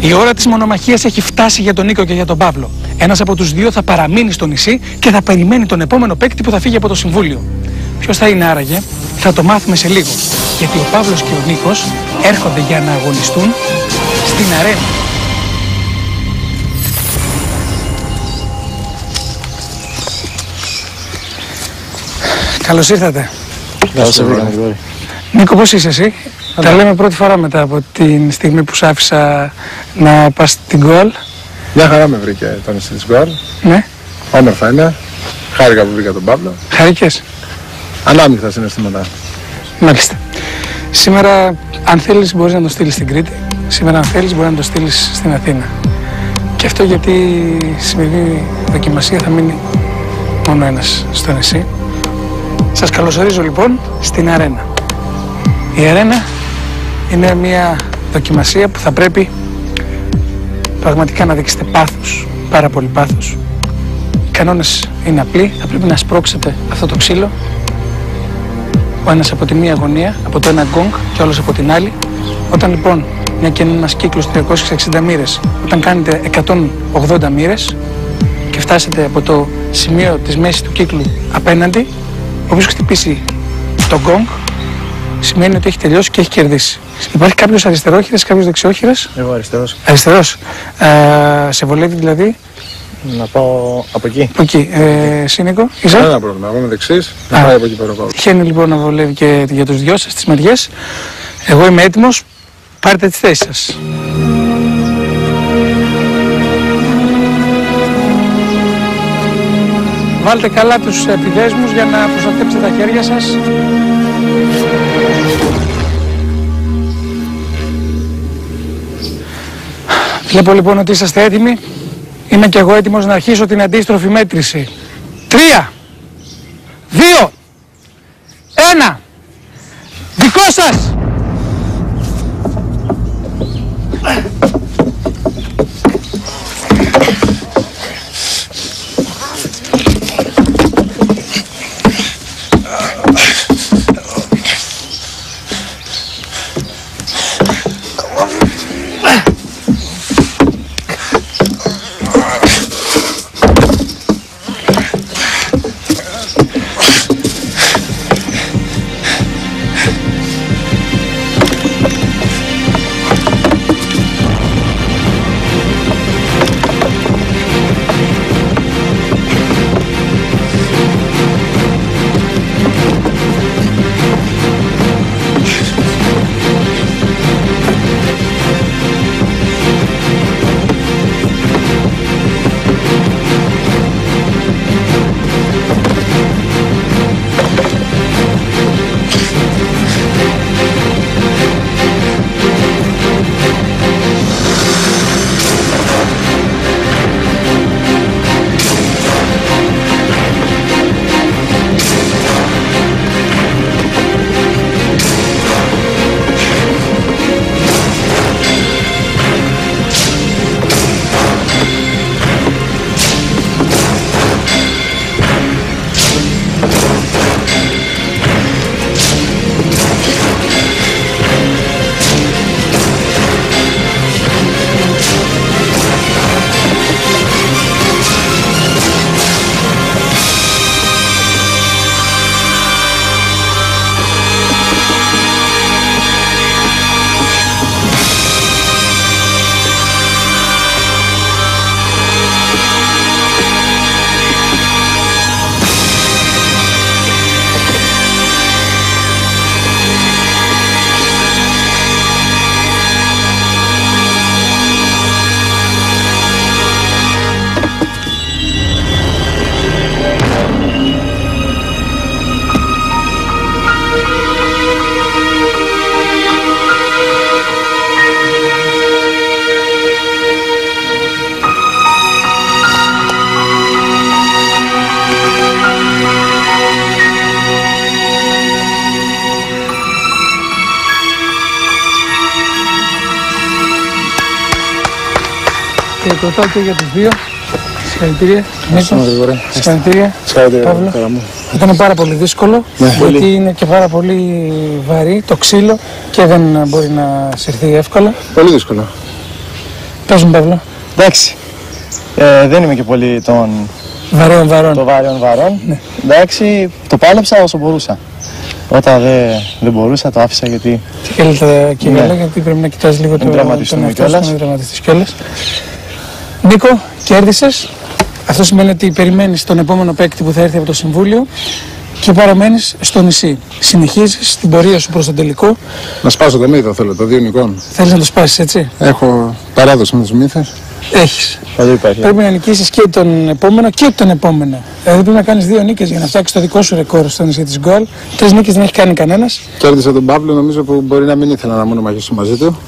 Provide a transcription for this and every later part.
Η ώρα της μονομαχίας έχει φτάσει για τον Νίκο και για τον Παύλο. Ένας από τους δύο θα παραμείνει στο νησί και θα περιμένει τον επόμενο παίκτη που θα φύγει από το Συμβούλιο. Ποιος θα είναι άραγε, θα το μάθουμε σε λίγο. Γιατί ο Παύλος και ο Νίκος έρχονται για να αγωνιστούν στην αρένα. Καλώς ήρθατε. Καλώς ήρθατε. Νίκο, πώς είσαι εσύ; Τα λέμε πρώτη φορά μετά από την στιγμή που σ' άφησα να πας στην γκολ. Μια χαρά με βρήκε το νησί της γκολ. Ναι. Όμορφα είναι. Χάρηκα που βρήκα τον Παύλο. Χαρικές. Ανάμεικτα συναισθήματα. Μάλιστα. Σήμερα, αν θέλεις, μπορείς να το στείλεις στην Κρήτη. Σήμερα, αν θέλεις, μπορείς να το στείλεις στην Αθήνα. Και αυτό γιατί η σημερινή δοκιμασία θα μείνει μόνο ένας στο νησί. Σας καλωσορίζω λοιπόν στην αρένα. Η αρένα είναι μια δοκιμασία που θα πρέπει πραγματικά να δείξετε πάθος, πάρα πολύ πάθος. Οι κανόνες είναι απλοί, θα πρέπει να σπρώξετε αυτό το ξύλο ο ένας από τη μία γωνία, από το ένα γκόγκ και ο άλλος από την άλλη. Όταν λοιπόν, μια και είναι ένας κύκλος 360 μοίρες, όταν κάνετε 180 μοίρες και φτάσετε από το σημείο της μέσης του κύκλου απέναντι, όποιος χτυπήσει το γκόγκ, σημαίνει ότι έχει τελειώσει και έχει κερδίσει. Υπάρχει κάποιος αριστερόχειρας, κάποιος δεξιόχειρας; Εγώ αριστερός. Αριστερός. Ε, σε βολεύει δηλαδή; Να πάω από εκεί. Από εκεί. Ε, Σύνικο, είσαι. Κανένα πρόβλημα. Εγώ είμαι δεξής. Να Α. πάει από εκεί πέρα ο Παύλος. Τυχαίνει λοιπόν να βολεύει και για τους δυο σας τις μεριές. Εγώ είμαι έτοιμος. Πάρτε τις θέσεις σας. Βάλτε καλά τους επιδέσμους για να προστατέψετε τα χέρια σας. Βλέπω λοιπόν ότι είσαστε έτοιμοι. Είμαι και εγώ έτοιμος να αρχίσω την αντίστροφη μέτρηση. Τρία, δύο, Και το ρωτάω και για τους δύο. Συγχαρητήρια. Νίκο. Γρηγόρη. Συγχαρητήρια. Συγχαρητήρια, Παύλο. χαρά μου. Ήταν πάρα πολύ δύσκολο, Ναι, γιατί πολύ. είναι και πάρα πολύ βαρύ το ξύλο και δεν μπορεί να συρθεί εύκολα. Πολύ δύσκολο. Πες μου, Παύλο. Εντάξει. Ε, δεν είμαι και πολύ των, Βαρέων, βαρών. των βαρέων βαρών. Ναι. Εντάξει, το πάλεψα όσο μπορούσα. Όταν δεν, δεν μπορούσα, το άφησα γιατί. Τι καλύτερα κύπελα, Ναι. γιατί πρέπει να κοιτάζει λίγο Μην το, τον τραυματιστούμε εαυτό σου, κιόλας. να μην τραυματιστείς κιόλας. Νίκο, κέρδισες. Αυτό σημαίνει ότι περιμένεις τον επόμενο παίκτη που θα έρθει από το Συμβούλιο και παραμένεις στο νησί. Συνεχίζεις την πορεία σου προς τον τελικό. Να σπάσω το μύθο θέλω, το δύο νικών. Θέλεις να το σπάσεις έτσι; Έχω παράδοση με τους μύθες. Έχεις. Εδώ υπάρχει. Πρέπει να νικήσεις και τον επόμενο και τον επόμενο. Δηλαδή πρέπει να κάνεις δύο νίκες για να φτιάξεις το δικό σου ρεκόρ στο νησί της γκολ. Τρεις νίκες δεν έχει κάνει κανένας. Κέρδισα τον Παύλο, νομίζω που μπορεί να μην ήθελα να μονομαχήσω μαζί του.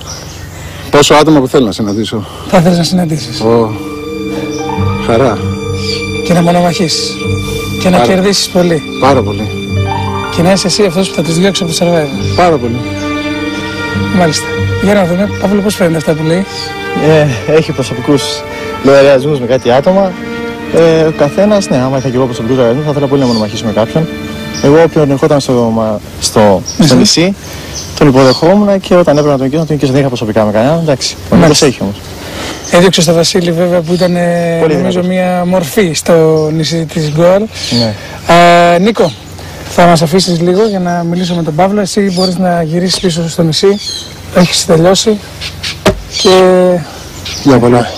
Πόσο άτομα που θέλω να συναντήσω; Θα ήθελες να συναντήσεις Ω, χαρά. και να μονομαχήσεις. Και να Πάρα. κερδίσεις πολύ. Πάρα πολύ. Και να είσαι εσύ αυτός που θα τους διώξει από το survivor. Πάρα πολύ. Μάλιστα. Για να δούμε, Παύλο, πώς φαίνεται αυτά που λέει; Ε, έχει προσωπικούς λογαριασμούς με κάτι άτομα. Ε, ο καθένας, ναι, άμα είχα και εγώ προσωπικούς λογαριασμούς, θα ήθελα πολύ να μονομαχήσω με κάποιον. Εγώ, όποιον ερχόταν στο, μα- στο, στο νησί, τον υποδεχόμουν και όταν έπρεπε να τον νικήσω, να τον νικήσω. Δεν είχα προσωπικά με κανέναν. Εντάξει, ο Νίκος Μάλιστα. έχει όμως. Έδιωξε στο Βασίλη βέβαια που ήταν ε, Πολύ νομίζω δυνατός. μια μορφή στο νησί της Γκολ. Ναι. Ε, Νίκο, θα μας αφήσεις λίγο για να μιλήσω με τον Παύλο. Εσύ μπορείς να γυρίσεις πίσω στο νησί. Έχεις τελειώσει. Και Για πολλά.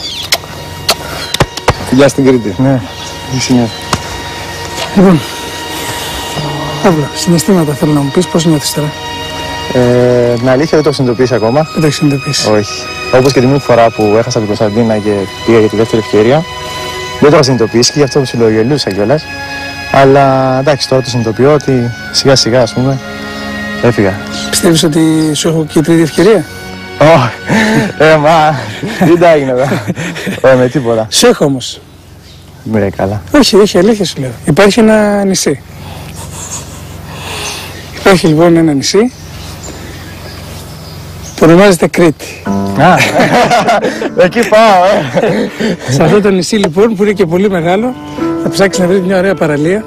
Φιλιά στην Κρήτη. Ναι, η συνέχεια. λοιπόν, Παύλο, συναισθήματα θέλω να μου πεις πώς νιώθεις τώρα. Ε, την αλήθεια δεν το έχω συνειδητοποιήσει ακόμα. Δεν το έχεις συνειδητοποιήσει. Όχι. Όπως και την πρώτη φορά που έχασα την Κωνσταντίνα και πήγα για τη δεύτερη ευκαιρία. Δεν το είχα συνειδητοποιήσει και γι' αυτό ψιλογελούσα κιόλας. Αλλά εντάξει, τώρα το συνειδητοποιώ ότι σιγά σιγά ας πούμε έφυγα. Πιστεύεις ότι σου έχω και τρίτη ευκαιρία; Ω, ε, μα, δεν τα έγινε εδώ. Ω, με τίποτα. Σου έχω όμως. Μοιρέ καλά. Όχι, όχι, αλήθεια σου λέω. Υπάρχει ένα νησί. Υπάρχει λοιπόν ένα νησί που ονομάζεται Κρήτη. Α, εκεί πάω, ε. Σε αυτό το νησί λοιπόν που είναι και πολύ μεγάλο θα ψάξεις να βρεις μια ωραία παραλία